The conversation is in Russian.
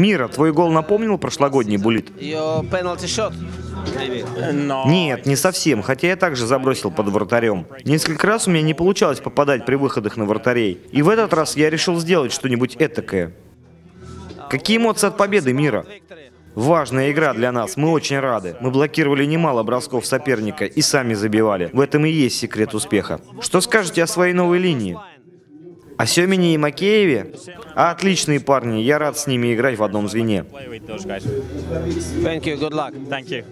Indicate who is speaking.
Speaker 1: Мира, твой гол напомнил прошлогодний булит? Нет, не совсем, хотя я также забросил под вратарем. Несколько раз у меня не получалось попадать при выходах на вратарей. И в этот раз я решил сделать что-нибудь этакое. Какие эмоции от победы мира? Важная игра для нас, мы очень рады. Мы блокировали немало бросков соперника и сами забивали. В этом и есть секрет успеха. Что скажете о своей новой линии? О Семине и Макееве? А, отличные парни, я рад с ними играть в одном звене.
Speaker 2: Thank you, good luck.
Speaker 3: Thank you.